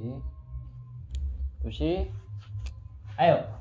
kasih Pusi ayo.